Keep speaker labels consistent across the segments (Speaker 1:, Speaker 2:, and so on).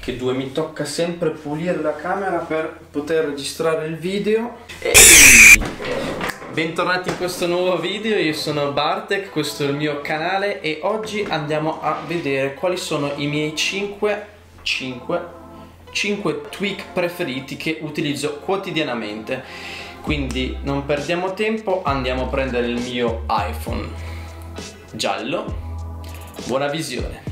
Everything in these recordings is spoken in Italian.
Speaker 1: Che due mi tocca sempre pulire la camera per poter registrare il video. Ehi! Bentornati in questo nuovo video, io sono Bartek, questo è il mio canale e oggi andiamo a vedere quali sono i miei 5, 5, 5 tweak preferiti che utilizzo quotidianamente. Quindi non perdiamo tempo, andiamo a prendere il mio iPhone giallo. Buona visione.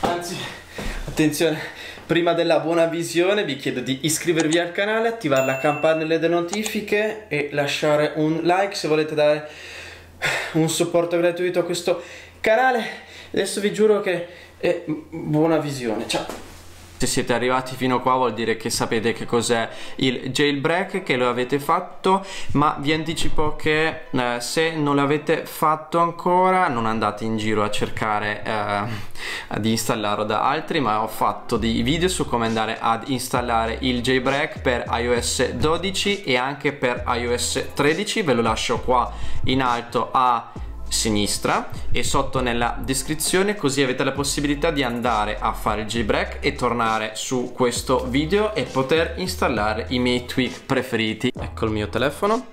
Speaker 1: Anzi, attenzione, prima della buona visione vi chiedo di iscrivervi al canale, attivare la campanella delle notifiche e lasciare un like se volete dare un supporto gratuito a questo canale. Adesso vi giuro che è buona visione. Ciao. Se siete arrivati fino a qua vuol dire che sapete che cos'è il jailbreak, che lo avete fatto, ma vi anticipo che eh, se non l'avete fatto ancora non andate in giro a cercare eh, di installarlo da altri, ma ho fatto dei video su come andare ad installare il jailbreak per iOS 12 e anche per iOS 13, ve lo lascio qua in alto a sinistra e sotto nella descrizione così avete la possibilità di andare a fare il jailbreak e tornare su questo video e poter installare i miei tweak preferiti ecco il mio telefono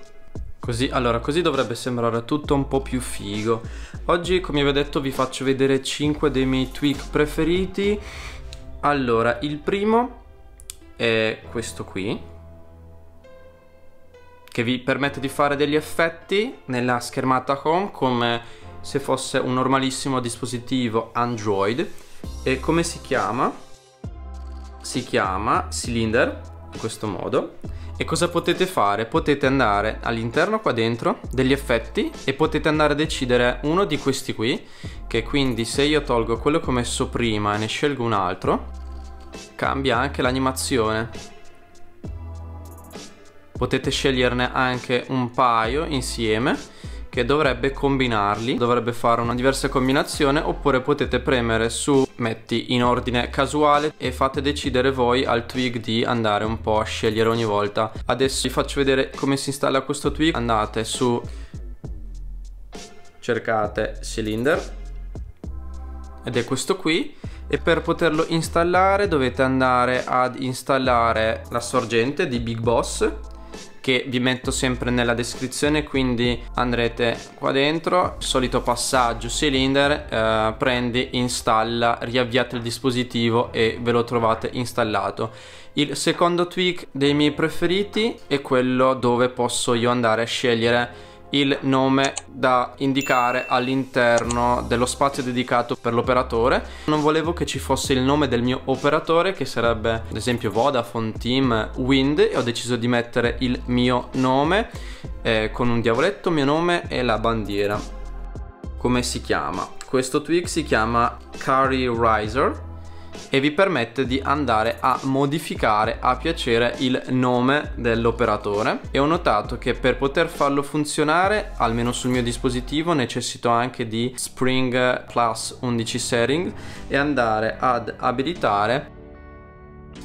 Speaker 1: Così, allora, così dovrebbe sembrare tutto un po' più figo. Oggi, come vi ho detto, vi faccio vedere 5 dei miei tweak preferiti. Allora, il primo è questo qui che vi permette di fare degli effetti nella schermata home come se fosse un normalissimo dispositivo Android e come si chiama? Si chiama Cylinder in questo modo e cosa potete fare? Potete andare all'interno qua dentro degli effetti e potete andare a decidere uno di questi qui che quindi se io tolgo quello che ho messo prima e ne scelgo un altro cambia anche l'animazione potete sceglierne anche un paio insieme che dovrebbe combinarli, dovrebbe fare una diversa combinazione oppure potete premere su metti in ordine casuale e fate decidere voi al twig di andare un po' a scegliere ogni volta. Adesso vi faccio vedere come si installa questo twig, andate su cercate cylinder. Ed è questo qui. E per poterlo installare dovete andare ad installare la sorgente di Big Boss che vi metto sempre nella descrizione quindi andrete qua dentro solito passaggio cylinder eh, prendi installa riavviate il dispositivo e ve lo trovate installato. Il secondo tweak dei miei preferiti è quello dove posso io andare a scegliere il nome da indicare all'interno dello spazio dedicato per l'operatore. Non volevo che ci fosse il nome del mio operatore che sarebbe ad esempio Vodafone Team Wind e ho deciso di mettere il mio nome eh, con un diavoletto, mio nome e la bandiera. Come si chiama? Questo tweak si chiama Carry Riser e vi permette di andare a modificare a piacere il nome dell'operatore. E ho notato che per poter farlo funzionare almeno sul mio dispositivo necessito anche di Spring Plus 11 Setting e andare ad abilitare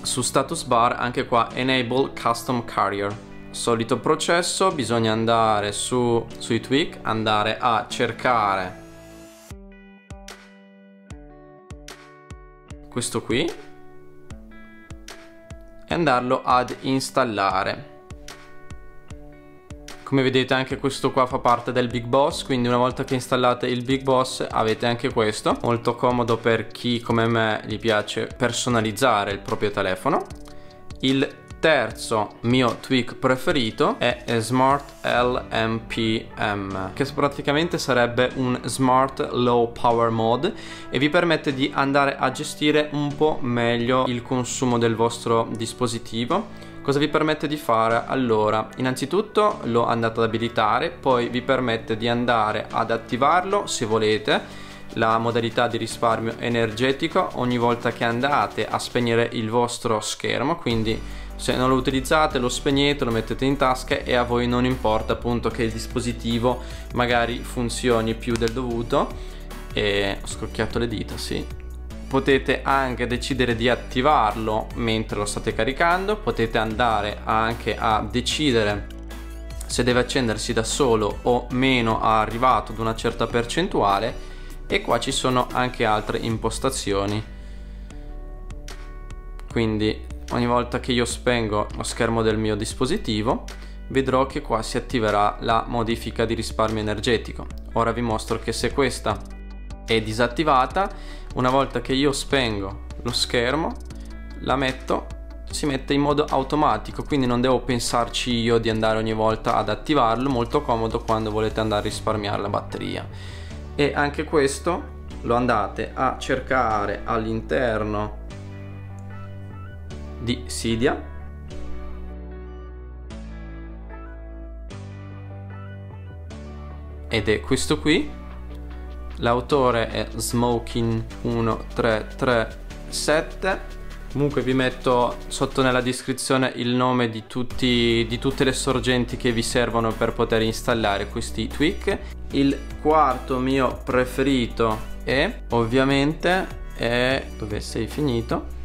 Speaker 1: su status bar anche qua enable custom carrier. Solito processo bisogna andare su sui tweak andare a cercare questo qui e andarlo ad installare. Come vedete anche questo qua fa parte del Big Boss quindi una volta che installate il Big Boss avete anche questo. Molto comodo per chi come me gli piace personalizzare il proprio telefono. Il terzo mio tweak preferito è Smart LMPM che praticamente sarebbe un Smart Low Power Mode e vi permette di andare a gestire un po' meglio il consumo del vostro dispositivo Cosa vi permette di fare? Allora, innanzitutto lo andate ad abilitare, poi vi permette di andare ad attivarlo se volete la modalità di risparmio energetico ogni volta che andate a spegnere il vostro schermo, quindi se non lo utilizzate lo spegnete, lo mettete in tasca e a voi non importa appunto che il dispositivo magari funzioni più del dovuto e ho scrocchiato le dita, sì. Potete anche decidere di attivarlo mentre lo state caricando, potete andare anche a decidere se deve accendersi da solo o meno arrivato ad una certa percentuale e qua ci sono anche altre impostazioni quindi ogni volta che io spengo lo schermo del mio dispositivo vedrò che qua si attiverà la modifica di risparmio energetico. Ora vi mostro che se questa è disattivata una volta che io spengo lo schermo la metto si mette in modo automatico quindi non devo pensarci io di andare ogni volta ad attivarlo molto comodo quando volete andare a risparmiare la batteria. E anche questo lo andate a cercare all'interno di Cydia ed è questo qui l'autore è Smoking 1337 Comunque vi metto sotto nella descrizione il nome di, tutti, di tutte le sorgenti che vi servono per poter installare questi tweak. Il quarto mio preferito è ovviamente è dove sei finito?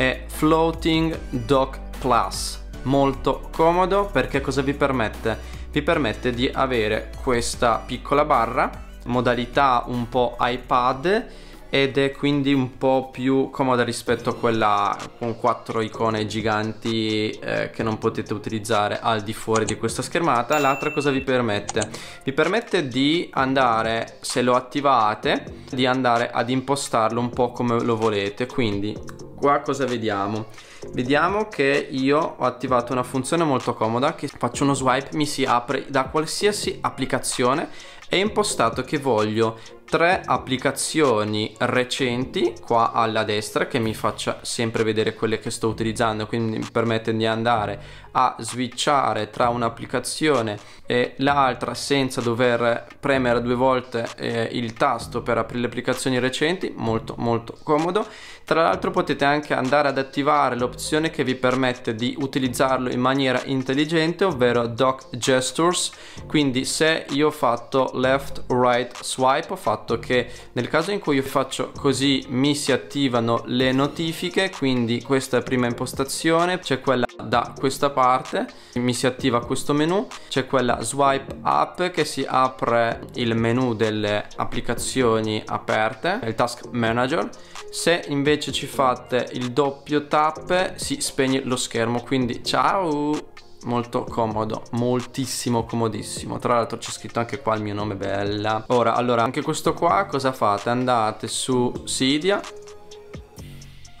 Speaker 1: È Floating Dock Plus. Molto comodo perché cosa vi permette? Vi permette di avere questa piccola barra, modalità un po' iPad ed è quindi un po' più comoda rispetto a quella con quattro icone giganti eh, che non potete utilizzare al di fuori di questa schermata l'altra cosa vi permette? vi permette di andare se lo attivate di andare ad impostarlo un po' come lo volete quindi qua cosa vediamo? Vediamo che io ho attivato una funzione molto comoda che faccio uno swipe mi si apre da qualsiasi applicazione è impostato che voglio tre applicazioni recenti qua alla destra che mi faccia sempre vedere quelle che sto utilizzando quindi mi permette di andare a switchare tra un'applicazione e l'altra senza dover premere due volte eh, il tasto per aprire le applicazioni recenti. Molto molto comodo. Tra l'altro potete anche andare ad attivare l'opzione che vi permette di utilizzarlo in maniera intelligente ovvero dock gestures. Quindi se io ho fatto left right swipe ho fatto fatto che nel caso in cui io faccio così mi si attivano le notifiche quindi questa è la prima impostazione c'è quella da questa parte mi si attiva questo menu c'è quella swipe up che si apre il menu delle applicazioni aperte il task manager. Se invece ci fate il doppio tap si spegne lo schermo quindi ciao molto comodo moltissimo comodissimo. Tra l'altro c'è scritto anche qua il mio nome bella. Ora allora anche questo qua cosa fate? Andate su Cydia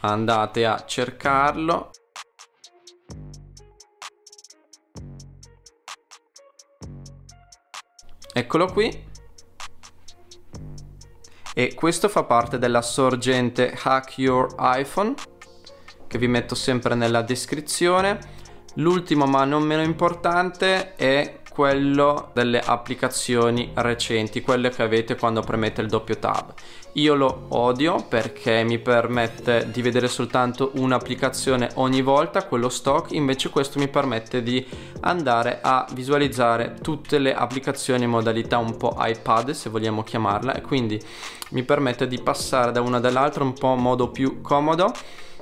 Speaker 1: andate a cercarlo. Eccolo qui. E questo fa parte della sorgente Hack Your iPhone che vi metto sempre nella descrizione L'ultimo ma non meno importante è quello delle applicazioni recenti, quelle che avete quando premete il doppio tab. Io lo odio perché mi permette di vedere soltanto un'applicazione ogni volta, quello stock, invece questo mi permette di andare a visualizzare tutte le applicazioni in modalità un po' iPad se vogliamo chiamarla e quindi mi permette di passare da una all'altra un po' in modo più comodo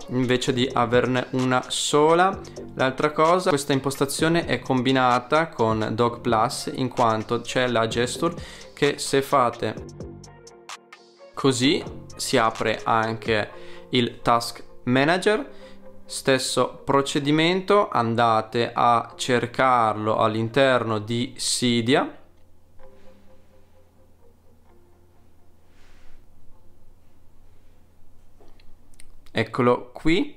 Speaker 1: invece di averne una sola. L'altra cosa, questa impostazione è combinata con Dog Plus in quanto c'è la gesture che se fate così si apre anche il task manager stesso procedimento andate a cercarlo all'interno di Cydia eccolo qui.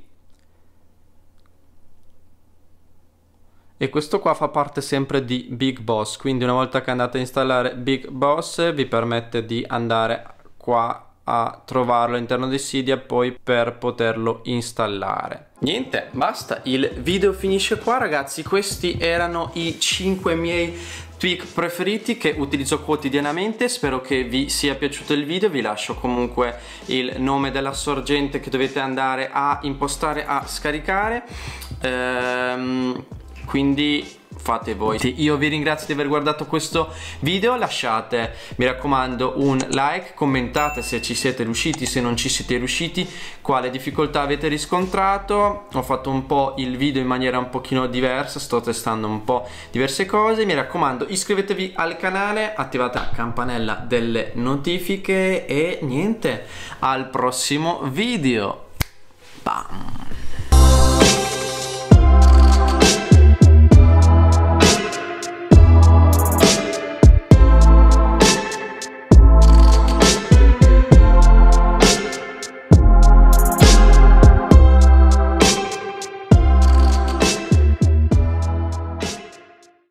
Speaker 1: E questo qua fa parte sempre di Big Boss quindi una volta che andate a installare Big Boss vi permette di andare qua a trovarlo all'interno di Cydia poi per poterlo installare. Niente basta il video finisce qua ragazzi. Questi erano i 5 miei tweak preferiti che utilizzo quotidianamente. Spero che vi sia piaciuto il video. Vi lascio comunque il nome della sorgente che dovete andare a impostare a scaricare. Ehm, quindi fate voi. Io vi ringrazio di aver guardato questo video lasciate mi raccomando un like commentate se ci siete riusciti se non ci siete riusciti quale difficoltà avete riscontrato. Ho fatto un po' il video in maniera un pochino diversa sto testando un po' diverse cose. Mi raccomando iscrivetevi al canale attivate la campanella delle notifiche e niente al prossimo video. Bam.